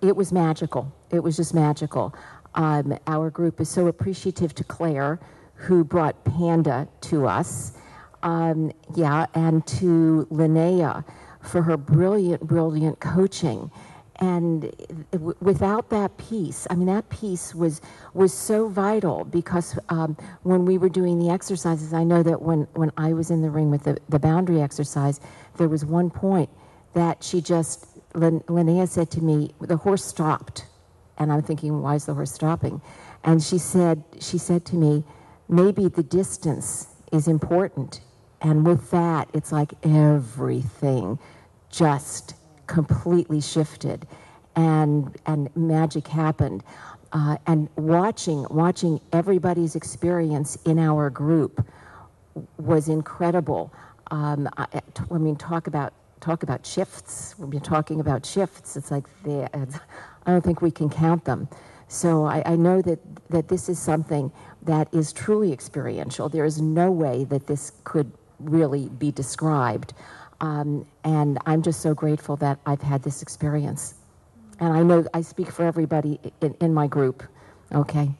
it, was magical. It was just magical. Um, our group is so appreciative to Claire, who brought Panda to us. Um, yeah, and to Linnea for her brilliant, brilliant coaching. And without that piece, I mean, that piece was was so vital because um, when we were doing the exercises, I know that when, when I was in the ring with the, the boundary exercise, there was one point that she just, Lin- Linnea said to me, the horse stopped. And I'm thinking, why is the horse stopping? And she said, she said to me, maybe the distance is important. And with that, it's like everything just completely shifted and, and magic happened. Uh, and watching, watching everybody's experience in our group was incredible. Um, I, I mean, talk about talk about shifts. We've been talking about shifts. It's like I don't think we can count them. So I, I, know that that this is something that is truly experiential. There is no way that this could really be described. Um, and I'm just so grateful that I've had this experience. And I know I speak for everybody in, in my group. Okay.